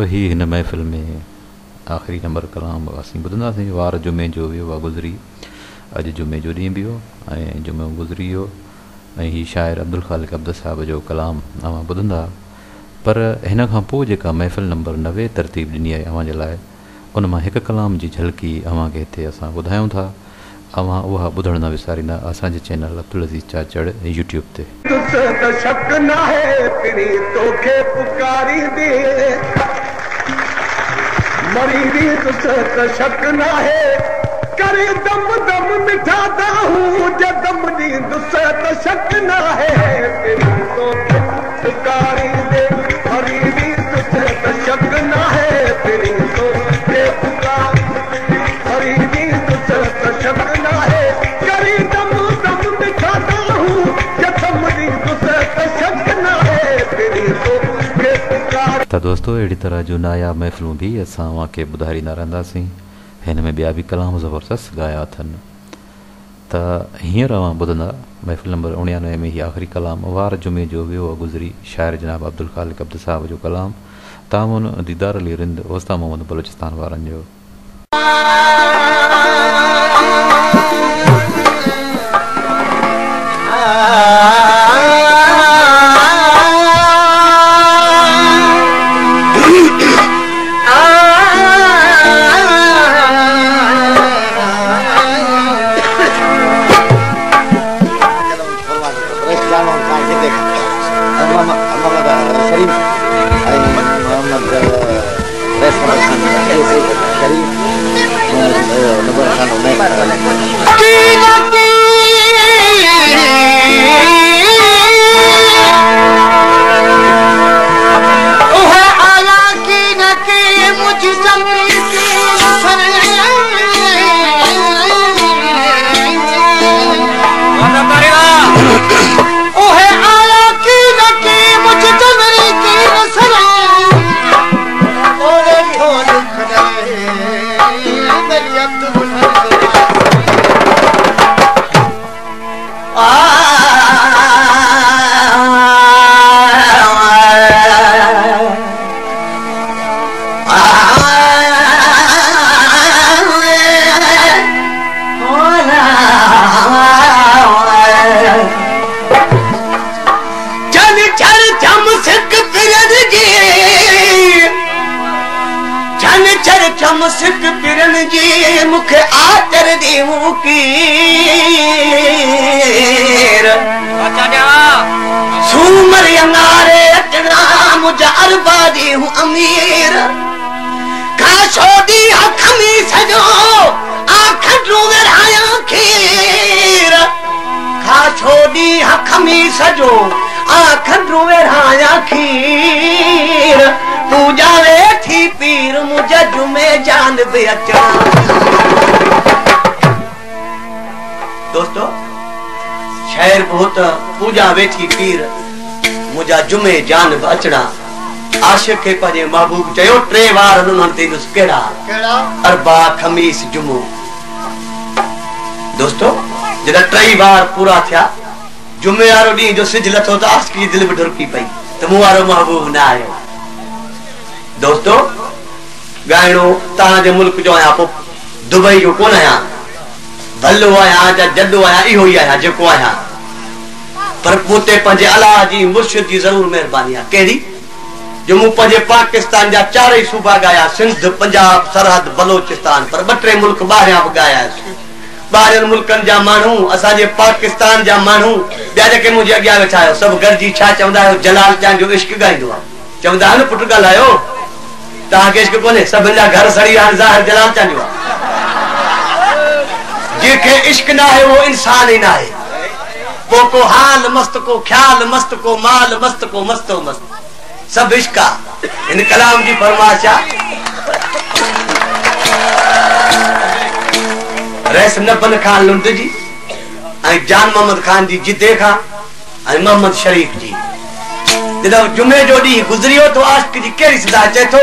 हीअ हिन महफ़िल में आख़िरी नंबर कलाम असीं ॿुधंदासीं वार जुमे जो वियो आहे गुज़री अॼु जुमे जो ॾींहुं बि हो ऐं जुमो गुज़री वियो ऐं हीअ शाइरु अब्दुल ख़ालिक अब्दुल साहिब जो कलाम अवां ॿुधंदा पर हिन खां पोइ जेका महफ़िल नंबर नवे तरतीब ॾिनी आहे अव्हां जे लाइ उन मां हिकु कलाम जी झलकी अव्हांखे हिते असां ॿुधायूं था तव्हां उहा न विसारींदा असांजे चैनल अब्दुल अज़ीज़ चाचड़ यूट्यूब ते मरी बि दुसत शक न आहे दुसत शक न आहे त दोस्तो अहिड़ी तरह जूं नाया महफ़िलूं बि असांखे ॿुधारींदा रहंदासीं हिन में ॿिया बि कलाम ज़बरदस्त ॻाया अथनि त हींअर ॿुधंदा महफ़िल नंबर उणियानवे में हीअ आख़िरी कलाम वार जुमे जो वियो गुज़री शाइर जनाब अब्दुल ख़ालिक अब्दुसा जो कलाम तामन दीदार अली रिंद ओस्ता मोहम्मद बलोचिस्तान वारनि जो King of Kings. चर चम सिप पिरन जी मुख आचर देऊ कीर अच्छा जा सूमर यंगारे अचना मुजा अरबा देऊ अमीर काशो दी अख में सजो आख डूगर आया खीर काशो दी अख में सजो आख डूगर आया खीर तू जावे पीर मुझे जुमे चांद ते अच्छा दोस्तों शहर बहुत पूजा वेठी पीर मुझा जुमे जान बचना अचणा आशिक खे पंहिंजे महबूब चयो टे वार उन्हनि ते केड़ा कहिड़ा अरबा खमीस जुमो दोस्तों जदा टई वार पूरा थिया जुमे आरो दी जो सिज लथो त आशिकी दिल बि ढुरकी पई त आरो महबूब ना आयो दोस्तों ॿ टे मुल्क ॿाहिरां ॻायासीं ॿाहिरनि मुल्कनि जा माण्हू असांजे पाकिस्तान जा माण्हू ॿिया जेके मुंहिंजे अॻियां वेठा आहियो सभु चवंदा आहियो जलाल चांहि इश्क ॻाल्हायो तव्हांखे कोन्हे सभिनि जा घर सड़ी हाणे ज़ाहिर जलाल था नियो जंहिंखे इश्क न आहे उहो इंसान ई न आहे पोइ को हाल मस्त को ख़्याल मस्त को माल मस्त को मस्तो मस्त सभु इश्क आहे हिन कलाम जी फरमाइश आहे रेसम नबन खां लुंड जी ऐं जान मोहम्मद ख़ान जी जिदे खां ऐं मोहम्मद शरीफ़ जी जॾहिं जुमे जो ॾींहुं गुज़री वियो थो तो आश्क जी कहिड़ी सदा चए थो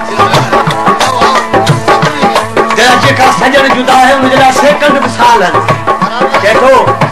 सजण जुदा हुनजे लाइ सेकंड थो